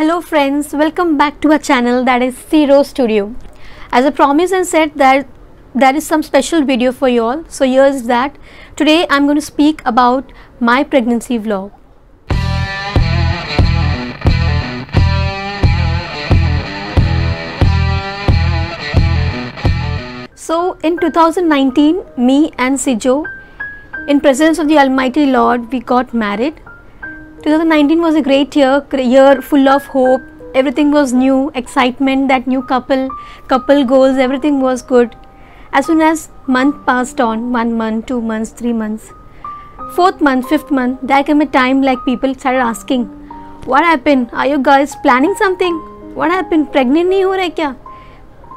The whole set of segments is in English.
Hello friends, welcome back to our channel that is Ciro Studio. As I promised and said that there is some special video for you all. So here's that. Today I'm going to speak about my pregnancy vlog. So in 2019, me and Cijo, in presence of the Almighty Lord, we got married 2019 was a great year, year full of hope. Everything was new, excitement, that new couple, couple goals, everything was good. As soon as month passed on, one month, two months, three months, fourth month, fifth month, there came a time like people started asking, what happened? Are you guys planning something? What happened? Pregnant नहीं हो रहे क्या?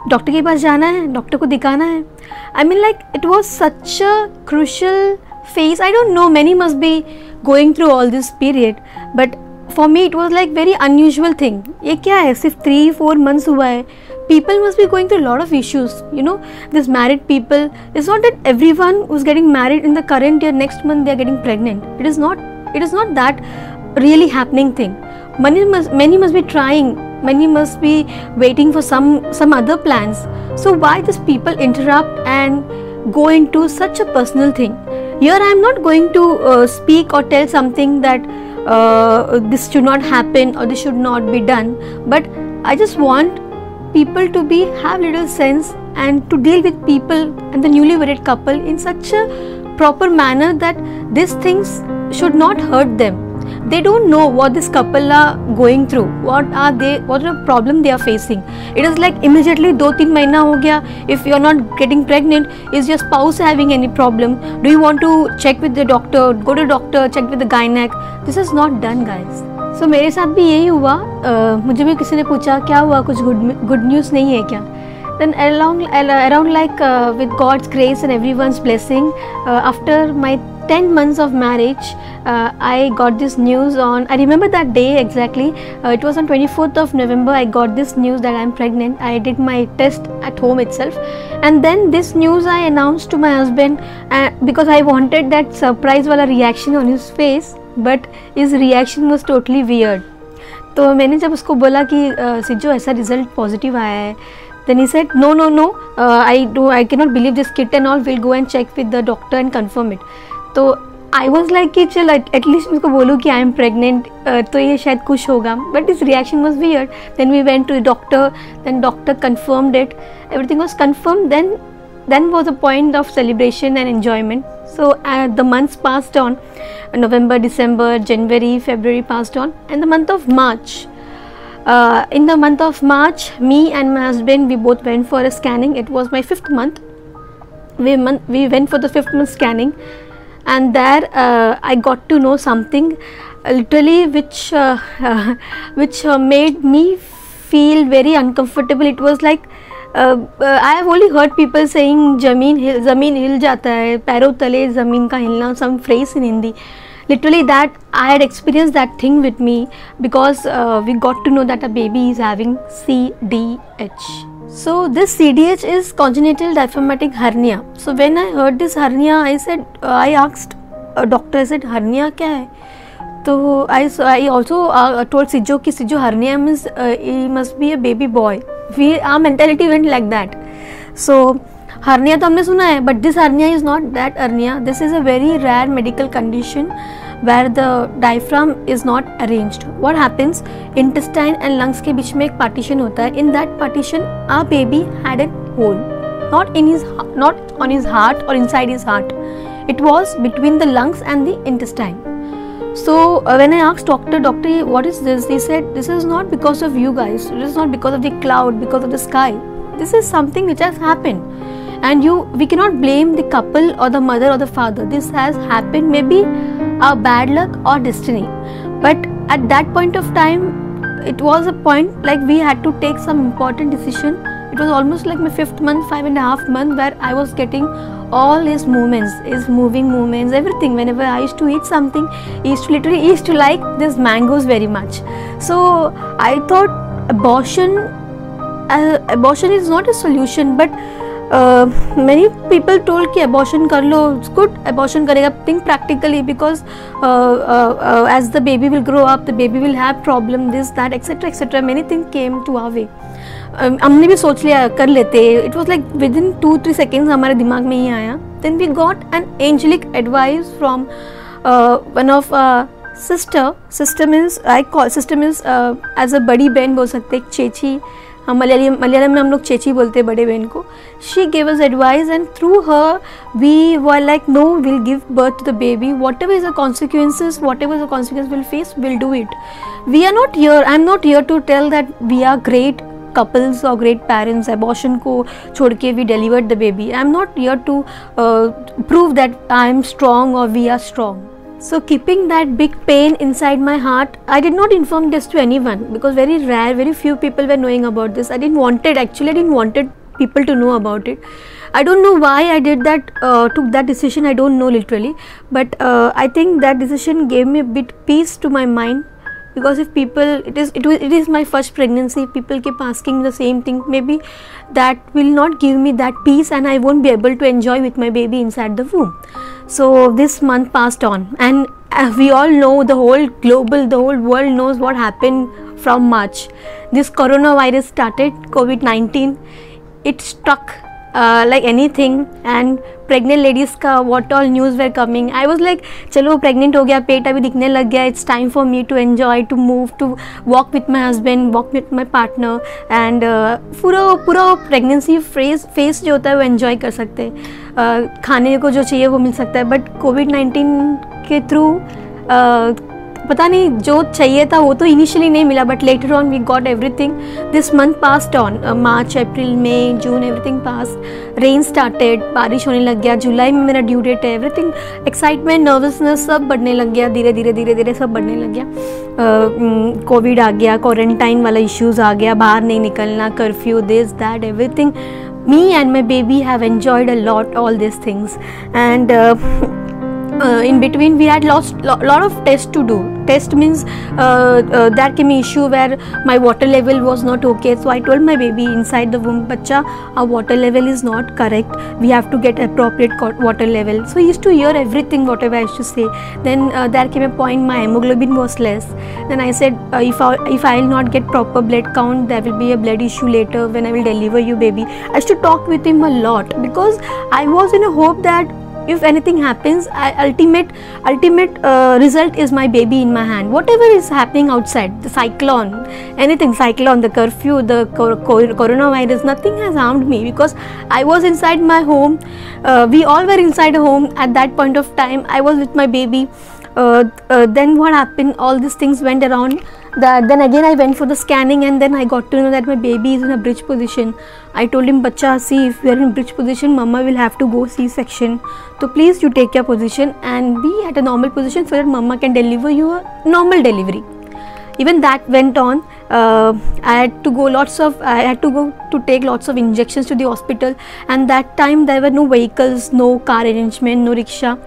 Doctor के पास जाना है doctor को दिखाना है I mean like it was such a crucial face I don't know many must be going through all this period but for me it was like very unusual thing ये क्या है सिर्फ थ्री फोर मंथ्स हुआ है people must be going through a lot of issues you know this married people it's not that everyone who's getting married in the current year next month they're getting pregnant it is not it is not that really happening thing many must many must be trying many must be waiting for some some other plans so why these people interrupt and go into such a personal thing Here i am not going to uh, speak or tell something that uh, this should not happen or this should not be done. But i just want people to be have little sense and to deal with people and the newly wedded couple in such a proper manner that these things should not hurt them they don't know what this couple are going through what are they what are the problem they are facing it is like immediately do teen mahina ho gaya if you are not getting pregnant is your spouse having any problem do you want to check with the doctor go to doctor check with the gynec this is not done guys so so, मेरे साथ भी यही हुआ uh, मुझे भी किसी ने पूछा क्या हुआ कुछ गुड गुड न्यूज़ नहीं है क्या then along around like uh, with god's grace and everyone's blessing uh, after my 10 months of marriage uh, i got this news on i remember that day exactly uh, it was on 24th of november i got this news that i'm pregnant i did my test at home itself and then this news i announced to my husband uh, because i wanted that surprise wala reaction on his face but his reaction was totally weird तो मैंने जब उसको बोला कि सिज्जो ऐसा result positive आया है then he said no no no uh, i do i cannot believe this kit and all we'll go and check with the doctor and confirm it तो आई वॉज लाइक कि चल at least मैं उसको बोलूँ कि I M pregnant तो ये शायद खुश होगा बट इस reaction was weird then we went to doctor then doctor confirmed it everything was confirm then then was a point of celebration and enjoyment so uh, the months passed on november december january february passed on and the month of march uh, in the month of march me and my husband we both went for a scanning it was my fifth month we, we went for the fifth month scanning and there uh, I got to know something literally which uh, uh, which made me feel very uncomfortable it was like uh, uh, I have only heard people saying "Zameen hil, zameen hil jata hai, pairo tale zameen ka hilna," some phrase in Hindi. Literally, that I had experienced that thing with me because uh, we got to know that a baby is having CDH. So this CDH is congenital diaphragmatic hernia. So when I heard this hernia, I said, uh, I asked a doctor, I said hernia क्या है? So I I also uh, told Sijo कि Sijo hernia means uh, he must be a baby boy. We our mentality went like that. So hernia तो हमने सुना है, but this hernia is not that hernia. This is a very rare medical condition where the diaphragm is not arranged. What happens? Intestine and lungs के बीच में एक partition होता है. In that partition, our baby had a hole, not in his, not on his heart or inside his heart. It was between the lungs and the intestine. So uh, when I asked doctor, doctor, what is this? He said, this is not because of you guys. It is not because of the cloud, because of the sky. This is something which has happened and you we cannot blame the couple or the mother or the father this has happened maybe a bad luck or destiny. But at that point of time it was a point like we had to take some important decision. It was almost like my fifth month five and a half month where i was getting all his movements his moving movements everything. Whenever i used to eat something he used to literally he used to like these mangoes very much. So i thought abortion uh, abortion is not a solution but many people told कि abortion कर लो good abortion करेगा think practically because as the baby will grow up the baby will have problem this that etcetera etcetera many thing came to a way हमने भी सोच लिया, कर लेते। It was like within two three seconds हमारे दिमाग में ही आया। Then we got an angelic advice from one of sister system is I call system is as a बड़ी बहन बोल सकते एक चेची। हम मलयालम मलयालम में हम लोग चेची बोलते हैं बड़े बहन को। She gave us advice and through her we were like no will give birth to the baby whatever is the consequences whatever the consequence will face will do it we are not here I am not here to tell that we are great couples or great parents. Abortion को छोड़ के we delivered the baby I am not here to prove that I am am और we are strong. So keeping that big pain inside my heart I did not inform this to anyone because very rare very few people were knowing about this. I didn't wanted actually I didn't wanted people to know about it. I don't know why I did that, uh, took that decision. I don't know literally, but uh, I think that decision gave me a bit peace to my mind because if people it is it, it is my first pregnancy people keep asking the same thing maybe that will not give me that peace and i won't be able to enjoy with my baby inside the womb so this month passed on. And uh, we all know the whole global the whole world knows what happened from march. This coronavirus started covid-19 it struck uh, like anything. And pregnant ladies का what all news were coming I was like चलो pregnant हो गया पेट अभी दिखने लग गया it's time for me to enjoy to move to walk with my husband walk with my partner and पूरा पूरा प्रेगनेंसी फ्रेस फेस जो होता है वो एन्जॉय कर सकते हैं। Uh, खाने को जो चाहिए वो मिल सकता है। बट कोविड नाइन्टीन के थ्रू पता नहीं जो चाहिए था वो तो इनिशियली नहीं मिला but later on we got everything this month past on March April May June everything pass rain started बारिश होने लग गया जुलाई में मेरा ड्यू डेट है एवरीथिंग एक्साइटमेंट नर्वसनेस सब बढ़ने लग गया धीरे धीरे धीरे धीरे सब बढ़ने लग गया. कोविड uh, आ गया क्वारंटाइन वाला इश्यूज़ आ गया बाहर नहीं निकलना curfew this that everything me and my baby have enjoyed a lot all these things. And uh, in between we had lost lo- lot of tests to do. Test means uh, uh, there came issue where my water level was not okay. So i told my baby inside the womb bacha our water level is not correct. We have to get appropriate water level. So he used to hear everything whatever i used to say. Then uh, there came a point my hemoglobin was less. Then i said uh, if i if i will not get proper blood count there will be a blood issue later when i will deliver you baby. I used to talk with him a lot because i was in a hope that if anything happens I, ultimate ultimate uh, result is my baby in my hand. Whatever is happening outside the cyclone anything cyclone the curfew the cor- cor- coronavirus nothing has harmed me because i was inside my home. Uh, we all were inside a home at that point of time. I was with my baby. Uh, uh then what happened? All these things went around that then again I went for the scanning and then I got to know that my baby is in a bridge position. I told him, Bacha, see if you are in bridge position, mama will have to go C section. So please you take your position and be at a normal position so that mama can deliver you a normal delivery. Even that went on. Uh, I had to go lots of I had to go to take lots of injections to the hospital and that time there were no vehicles, no car arrangement, no rickshaw.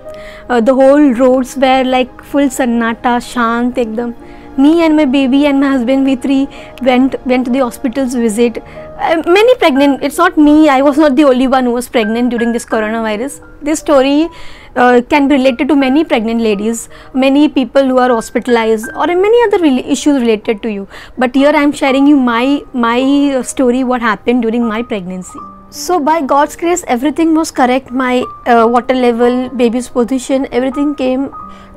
Uh, the whole roads were like full sannata, shant ekdam me and my baby and my husband we three went went to the hospitals visit. Uh, many pregnant it's not me i was not the only one who was pregnant during this coronavirus. This story uh, can be related to many pregnant ladies many people who are hospitalized or many other re- issues related to you. But here i am sharing you my my story what happened during my pregnancy. So by god's grace everything was correct. My uh, water level baby's position everything came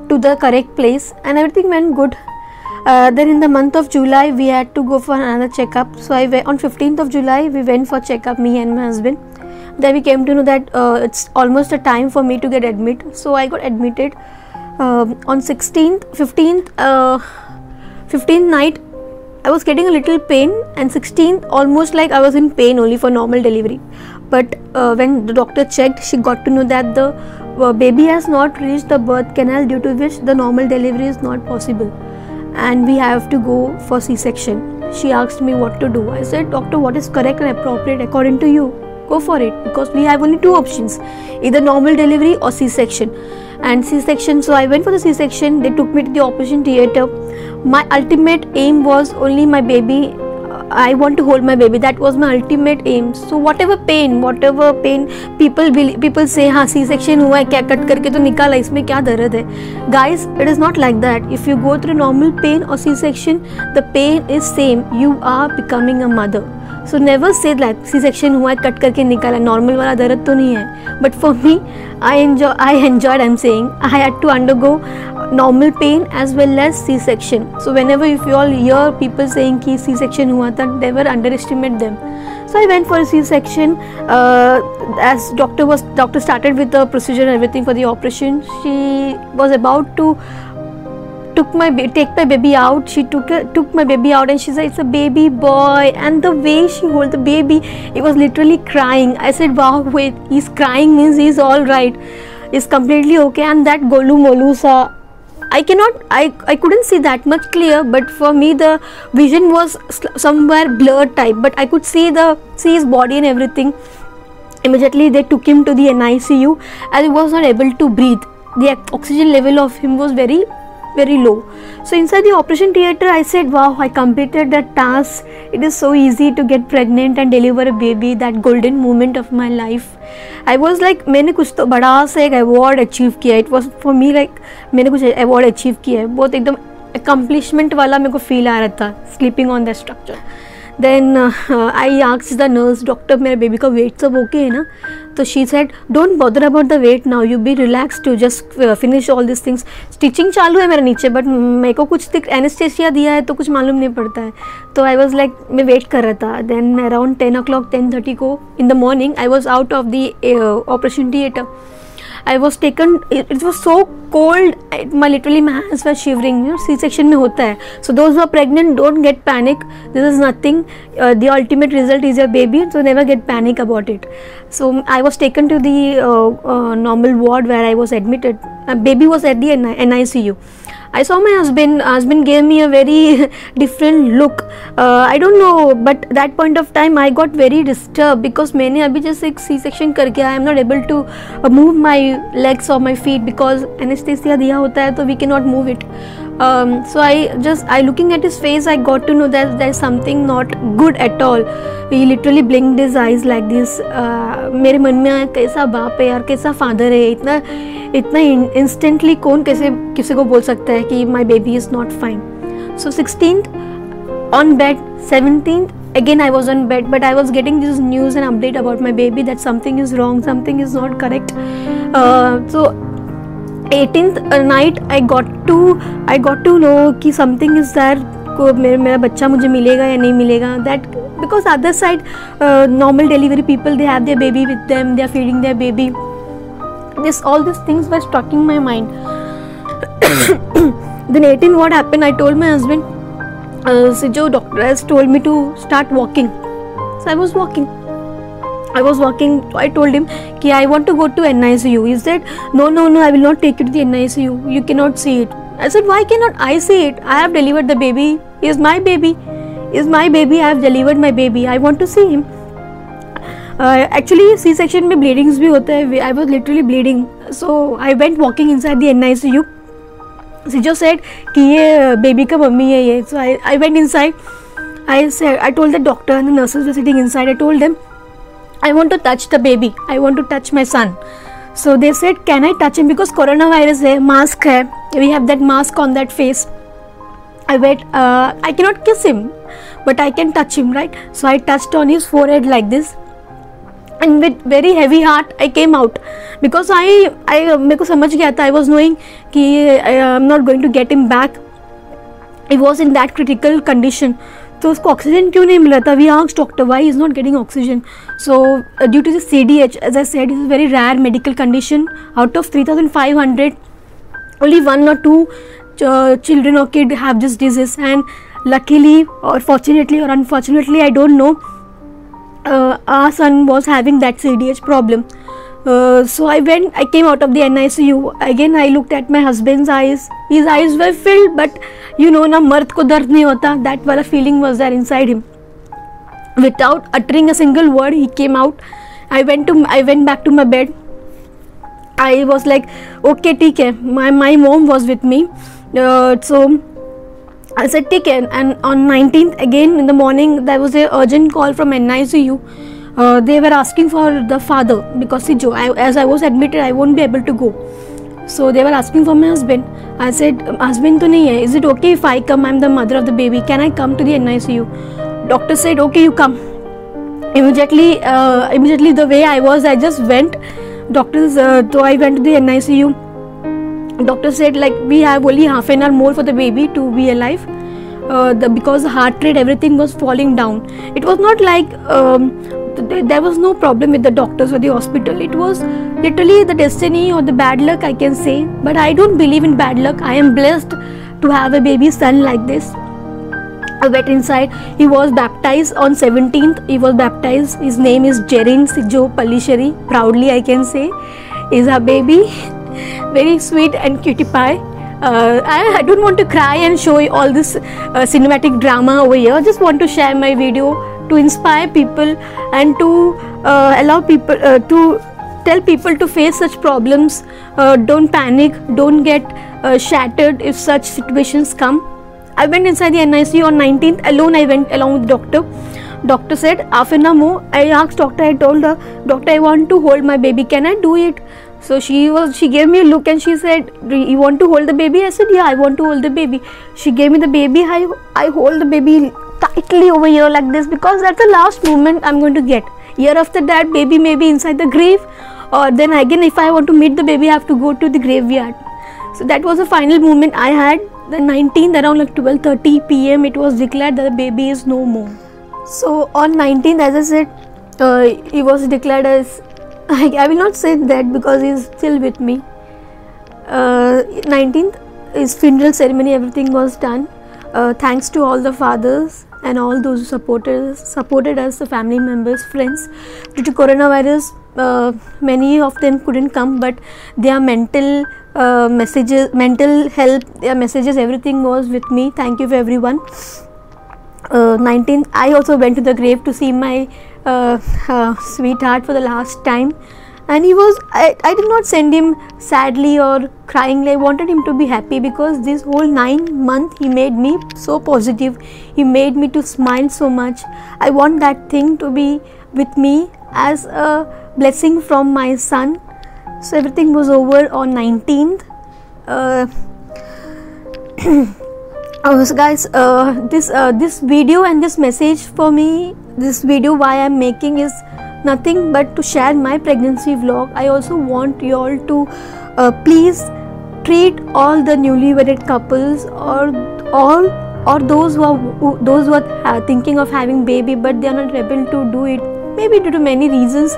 to the correct place and everything went good uh, then in the month of July we had to go for another checkup. So I went on 15th of July we went for checkup me and my husband. Then we came to know that uh, it's almost a time for me to get admitted. So I got admitted uh, on 16th, 15th, 15th uh, night. I was getting a little pain and 16th almost like I was in pain only for normal delivery. But uh, when the doctor checked, she got to know that the uh, baby has not reached the birth canal due to which the normal delivery is not possible and we have to go for C-section. She asked me what to do. I said, Doctor, what is correct and appropriate according to you? Go for it because we have only two options either normal delivery or C section. And C section, so I went for the C section. They took me to the operation theatre. My ultimate aim was only my baby I want to hold my baby. That was my ultimate aim. So whatever pain, whatever pain people will, people say हाँ C section हुआ है क्या cut करके तो निकाला इसमें क्या दर्द है Guys, it is not like that. If you go through normal pain or C section, the pain is same. You are becoming a mother. So never say that C section हुआ है cut करके निकाला normal वाला दर्द तो नहीं है but for me I enjoy I enjoyed I am saying I had to undergo normal pain as well as c-section. So whenever if you all hear people saying ki c-section hua tha never underestimate them. So i went for a c-section uh, as doctor was doctor started with the procedure and everything for the operation. She was about to took my take my baby out. She took took my baby out and she said it's a baby boy. And the way she hold the baby it was literally crying. I said wow wait he's crying means he's all right. He's completely okay. And that golu molusa I cannot I, I couldn't see that much clear but for me the vision was somewhere blurred type but I could see the see his body and everything. Immediately they took him to the NICU and he was not able to breathe. The oxygen level of him was very very low. So inside the operation theater, I said, wow, I completed that task. It is so easy to get pregnant and deliver a baby, that golden moment of my life. I was like, मैंने कुछ तो बड़ा सा एक award achieve किया it was for me like मैंने कुछ award achieve किया है बहुत एकदम अकम्पलिशमेंट वाला मेरे को फील आ रहा था sleeping on the stretcher then I आक्स the nurse doctor मेरे बेबी का वेट सब ओके है ना? तो she said don't bother about the weight now you be relax to just finish all this things stitching चालू है मेरे नीचे बट मेरे को कुछ एनेस्थेसिया दिया है तो कुछ मालूम नहीं पड़ता है। तो आई वॉज़ लाइक मैं वेट कर रहा था। Then around ten o'clock ten thirty को in the morning I was out of the operation theatre I was taken, it, it was so cold, it, my literally my hands were shivering. You know, C-section में होता है. So those who are pregnant, don't get panic. This is nothing. Uh, the ultimate result is your baby, so never get panic about it. So I was taken to the uh, uh, normal ward where I was admitted. Uh, baby was at the NICU. I saw my husband husband gave me a very different look I don't know but that point of time I got very disturb because मैंने अभी जैसे एक C section करके I am not able to move my legs और my feet because anaesthesia दिया होता है तो we can not move it um, so I just I looking at his face I got to know that there's something not good at all he literally blinked his eyes like this uh, मेरे मन में आया कैसा बाप है यार कैसा father है इतना इतना इंस्टेंटली कौन कैसे किसी को बोल सकता है कि my baby is not fine so sixteen on bed 17th again i was on bed but i was getting this news and update about my baby that something is wrong something is not correct uh, so eighteen night I got to I got to know कि something is there को मेरा मेरा बच्चा मुझे मिलेगा या नहीं मिलेगा। That because other side normal delivery people they have their baby with them they are feeding their baby this all this things were stalking my mind then eighteen what happen I told my husband जो doctor has told me to start walking so I was walking I was walking, I told him, I want to go to NICU. He said, No, no, no, I will not take you to the NICU. You cannot see it. I said, Why cannot I see it? I have delivered the baby. Is my baby. Is my baby. I have delivered my baby. I want to see him. Uh, actually, C section may bleedings be. I was literally bleeding. So I went walking inside the NICU. Cijo said, Ki ye baby ka mummy hai. So I, I went inside. I said, I told the doctor and the nurses were sitting inside. I told them, I want to touch the baby. I want to touch my son. So they said, Can I touch him? Because coronavirus hai, mask hai. We have that mask on that face. I wait, uh, I cannot kiss him, but I can touch him, right? So I touched on his forehead like this. And with very heavy heart, I came out because I, I मेरे को समझ गया था I was knowing कि I am not going to get him back. He was in that critical condition. तो उसको oxygen क्यों नहीं मिल? था we आंक्स doctor why is not getting oxygen so due to the D H as I said is very rare medical condition out of three thousand five hundred only one और two children of kid have this disease and luckily और fortunately और unfortunately I don't know uh son was having that C D H problem uh, so I went, I came out of the NICU. Again, I looked at my husband's eyes. His eyes were filled, but you know, na मर्द को दर्द नहीं होता. That wala feeling was there inside him. Without uttering a single word, he came out. I went to, I went back to my bed. I was like, okay, ठीक है. My my mom was with me. Uh, so I said take care. And on 19th again in the morning there was a urgent call from NICU. Uh, they were asking for the father because Cijo, I, as I was admitted, I won't be able to go. So they were asking for my husband. I said husband to nahi hai. Is it okay if I come? I'm the mother of the baby. Can I come to the NICU? Doctor said okay, you come. Immediately, uh, immediately the way I was, I just went. Doctors, uh, so I went to the NICU doctor said like we have only half an hour more for the baby to be alive uh, the, because heart rate everything was falling down it was not like um, there was no problem with the doctors or the hospital it was literally the destiny or the bad luck i can say but i don't believe in bad luck i am blessed to have a baby son like this A wet inside. He was baptized on 17th. He was baptized. His name is Jerin Cijo Pallishari. Proudly, I can say, is a baby. very sweet and cutie pie. Uh, I, I, don't want to cry and show you all this uh, cinematic drama over here. I just want to share my video to inspire people and to uh, allow people uh, to tell people to face such problems. Uh, don't panic. Don't get uh, shattered if such situations come. I went inside the NICU on 19th alone. I went along with doctor. Doctor said half an hour more. I asked doctor. I told her, doctor, I want to hold my baby. Can I do it? So she was she gave me a look and she said, "You want to hold the baby?" I said, "Yeah, I want to hold the baby." She gave me the baby. I I hold the baby tightly over here like this because that's the last moment I'm going to get. Year after that, baby may be inside the grave, or then again, if I want to meet the baby, I have to go to the graveyard. So that was the final moment I had. The 19th around like 12:30 p.m. It was declared that the baby is no more. So on 19th, as I said, uh, he was declared as I, I will not say that because he's still with me. Uh, 19th, his funeral ceremony, everything was done. Uh, thanks to all the fathers and all those who supported us, supported us, the family members, friends. Due to coronavirus, uh, many of them couldn't come, but their mental uh, messages, mental help, their messages, everything was with me. Thank you for everyone. Uh, 19th, I also went to the grave to see my uh, uh, sweetheart for the last time and he was I, I did not send him sadly or cryingly. I wanted him to be happy because this whole nine month he made me so positive. He made me to smile so much. I want that thing to be with me as a blessing from my son. So everything was over on 19th uh, uh, so guys uh, this uh, this video and this message for me this video why i'm making is nothing but to share my pregnancy vlog. I also want you all to uh, please treat all the newly wedded couples or all or those who are who, those who are thinking of having baby but they are not able to do it maybe due to many reasons.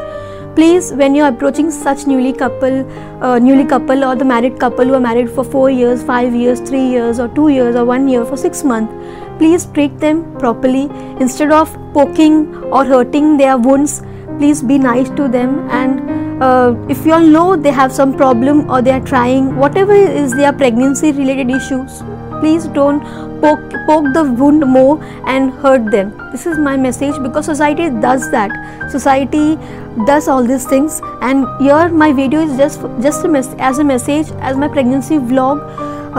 Please when you are approaching such newly couple uh, newly couple or the married couple who are married for 4 years 5 years 3 years or 2 years or 1 year for 6 months please treat them properly. Instead of poking or hurting their wounds please be nice to them. And uh, if you all know they have some problem or they are trying whatever is their pregnancy related issues please don't poke, poke the wound more and hurt them. This is my message because society does that. Society does all these things. And here my video is just just a mes- as a message as my pregnancy vlog.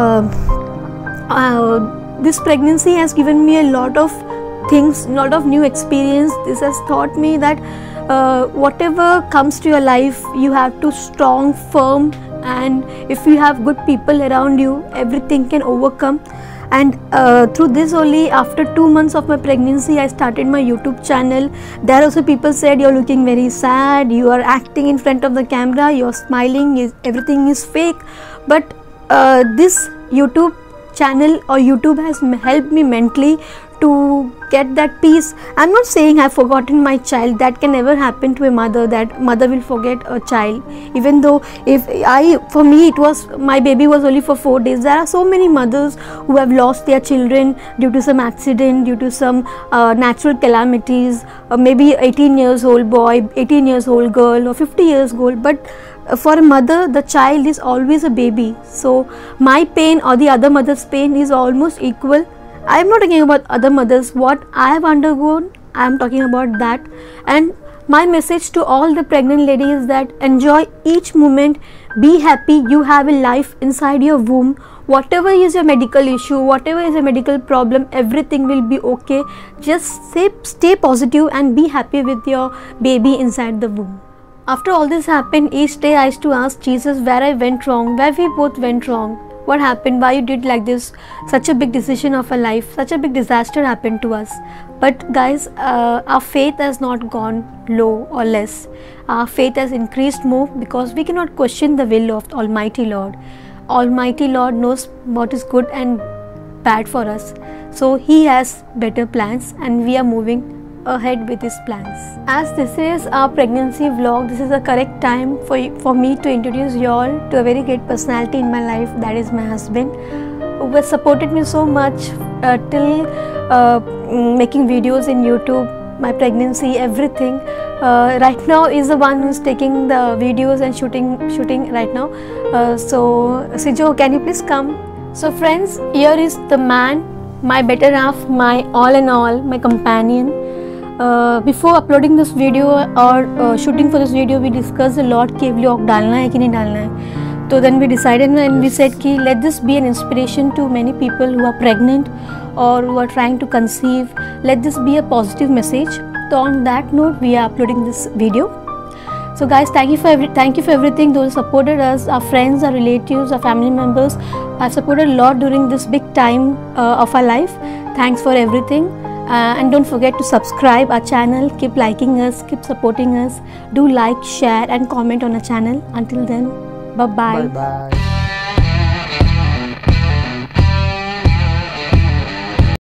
Uh, uh, this pregnancy has given me a lot of things lot of new experience. This has taught me that uh, whatever comes to your life you have to strong firm and if you have good people around you everything can overcome. And uh, through this only after two months of my pregnancy i started my youtube channel. There also people said you're looking very sad. You are acting in front of the camera. You're smiling. Everything is fake. But uh, this youtube channel or youtube has helped me mentally to get that peace. I'm not saying i've forgotten my child. That can never happen to a mother that mother will forget a child. Even though if i for me it was my baby was only for 4 days. There are so many mothers who have lost their children due to some accident due to some uh, natural calamities. Uh, maybe 18 years old boy 18 years old girl or 50 years old. But for a mother the child is always a baby. So my pain or the other mother's pain is almost equal i am not talking about other mothers. What i have undergone i am talking about that. And my message to all the pregnant ladies that enjoy each moment. Be happy. You have a life inside your womb. Whatever is your medical issue whatever is a medical problem everything will be okay. Just stay, stay positive and be happy with your baby inside the womb. After all this happened each day i used to ask jesus where i went wrong? Where we both went wrong what happened? Why you did like this? Such a big decision of a life. Such a big disaster happened to us. But guys uh, our faith has not gone low or less. Our faith has increased more because we cannot question the will of the almighty lord. Almighty lord knows what is good and bad for us. So he has better plans and we are moving ahead with his plans. As this is our pregnancy vlog, this is the correct time for, for me to introduce you all to a very great personality in my life that is my husband who has supported me so much uh, till uh, mm, making videos in YouTube my pregnancy everything. Uh, right now is the one who's taking the videos and shooting shooting right now. Uh, so Cijo can you please come? So friends here is the man my better half my all in all my companion Uh, before uploading this video or uh, shooting for this video, we discussed a lot कि vlog डालना है कि नहीं डालना है तो then we decided and we said कि let this be an inspiration to many people who are pregnant और who are trying to conceive let this be a positive message तो on that note we are uploading this video So guys, thank you for every, thank you for everything. Those supported us, our friends, our relatives, our family members. I've supported a lot during this big time uh, of our life. Thanks for everything. Uh, and don't forget to subscribe our channel. Keep liking us keep supporting us. Do like share and comment on our channel. Until then bye bye, bye, bye.